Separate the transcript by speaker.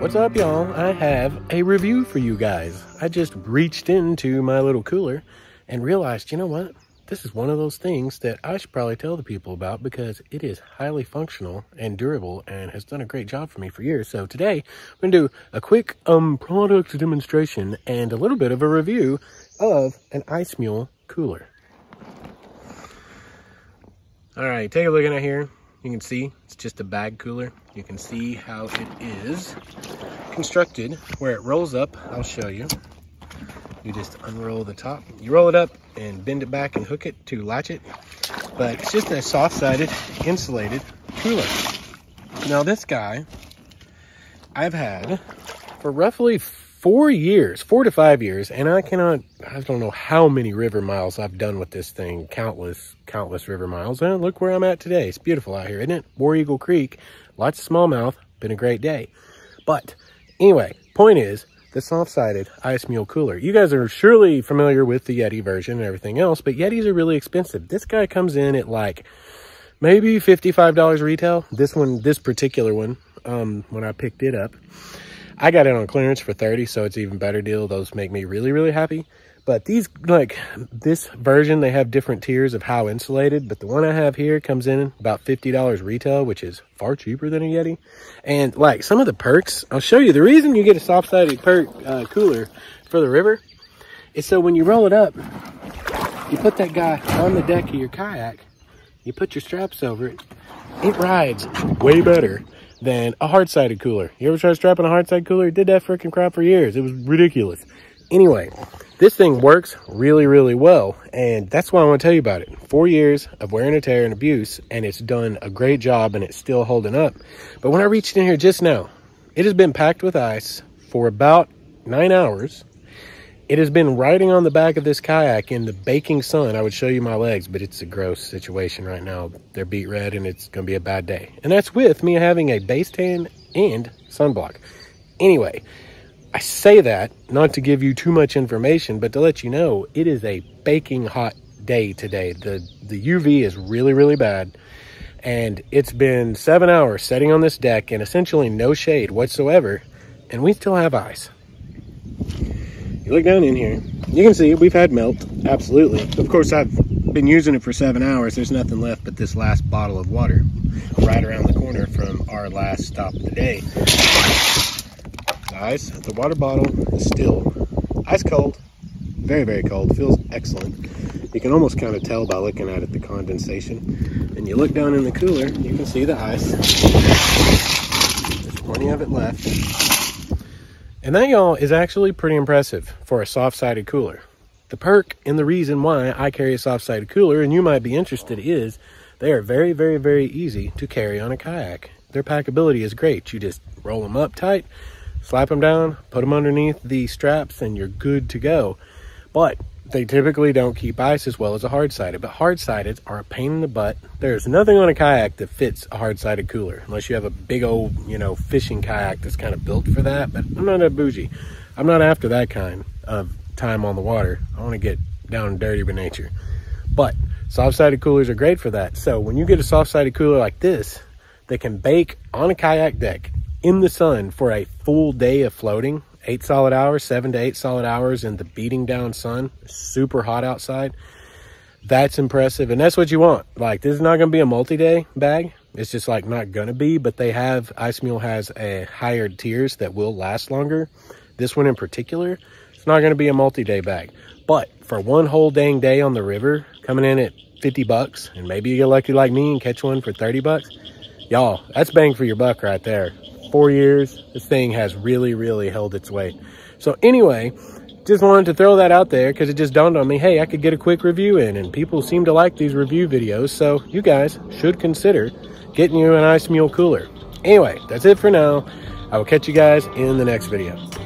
Speaker 1: What's up, y'all? I have a review for you guys. I just reached into my little cooler and realized, you know what? This is one of those things that I should probably tell the people about because it is highly functional and durable and has done a great job for me for years. So today, I'm going to do a quick um, product demonstration and a little bit of a review of an IceMule cooler. All right, take a look at it here. You can see it's just a bag cooler. You can see how it is constructed where it rolls up. I'll show you. You just unroll the top. You roll it up and bend it back and hook it to latch it. But it's just a soft-sided, insulated cooler. Now this guy, I've had for roughly four years, four to five years, and I cannot, I don't know how many river miles I've done with this thing, countless, countless river miles. And look where I'm at today. It's beautiful out here, isn't it? War Eagle Creek, lots of smallmouth, been a great day. But anyway, point is, the soft-sided IceMule cooler. You guys are surely familiar with the Yeti version and everything else, but Yetis are really expensive. This guy comes in at like maybe $55 retail. This one, this particular one, um, when I picked it up. I got it on clearance for 30, so it's even better deal. Those make me really, really happy. But these, like this version, they have different tiers of how insulated. But the one I have here comes in about $50 retail, which is far cheaper than a Yeti. And like some of the perks, I'll show you. The reason you get a soft-sided perk uh, cooler for the river is so when you roll it up, you put that guy on the deck of your kayak, you put your straps over it, it rides way better than a hard-sided cooler. You ever try strapping a hard-sided cooler? It did that freaking crap for years. It was ridiculous. Anyway, this thing works really, really well. And that's why I want to tell you about it. Four years of wear and tear and abuse, and it's done a great job and it's still holding up. But when I reached in here just now, it has been packed with ice for about nine hours it has been riding on the back of this kayak in the baking sun. I would show you my legs, but it's a gross situation right now. They're beat red and it's going to be a bad day. And that's with me having a base tan and sunblock. Anyway, I say that not to give you too much information, but to let you know it is a baking hot day today. The, the UV is really, really bad. And it's been seven hours sitting on this deck and essentially no shade whatsoever. And we still have ice look down in here, you can see we've had melt, absolutely. Of course, I've been using it for seven hours. There's nothing left but this last bottle of water right around the corner from our last stop of the day. Guys, the water bottle is still ice cold, very, very cold, feels excellent. You can almost kind of tell by looking at it, the condensation. And you look down in the cooler, you can see the ice. There's plenty of it left. And that, y'all, is actually pretty impressive for a soft-sided cooler. The perk and the reason why I carry a soft-sided cooler, and you might be interested, is they are very, very, very easy to carry on a kayak. Their packability is great. You just roll them up tight, slap them down, put them underneath the straps, and you're good to go. But they typically don't keep ice as well as a hard-sided, but hard-sided are a pain in the butt. There's nothing on a kayak that fits a hard-sided cooler, unless you have a big old, you know, fishing kayak that's kind of built for that, but I'm not a bougie. I'm not after that kind of time on the water. I want to get down and dirty by nature. But soft-sided coolers are great for that. So when you get a soft-sided cooler like this, that can bake on a kayak deck in the sun for a full day of floating, eight solid hours, seven to eight solid hours in the beating down sun, super hot outside. That's impressive. And that's what you want. Like, this is not going to be a multi-day bag. It's just like not going to be, but they have, IceMule has a higher tiers that will last longer. This one in particular, it's not going to be a multi-day bag. But for one whole dang day on the river, coming in at 50 bucks, and maybe you get lucky like me and catch one for 30 bucks, y'all, that's bang for your buck right there four years. This thing has really, really held its weight. So anyway, just wanted to throw that out there because it just dawned on me, hey, I could get a quick review in and people seem to like these review videos. So you guys should consider getting you an IceMule cooler. Anyway, that's it for now. I will catch you guys in the next video.